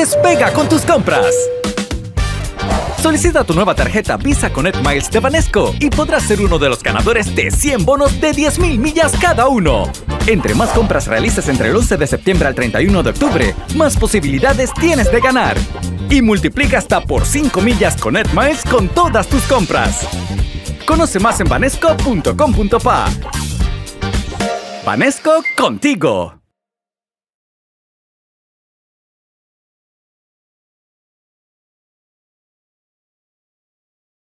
Pues Despega con tus compras. Solicita tu nueva tarjeta Visa Connect Miles de Banesco y podrás ser uno de los ganadores de 100 bonos de 10.000 millas cada uno. Entre más compras realices entre el 11 de septiembre al 31 de octubre, más posibilidades tienes de ganar. Y multiplica hasta por 5 millas Connect Miles con todas tus compras. Conoce más en banesco.com.pa. Banesco contigo.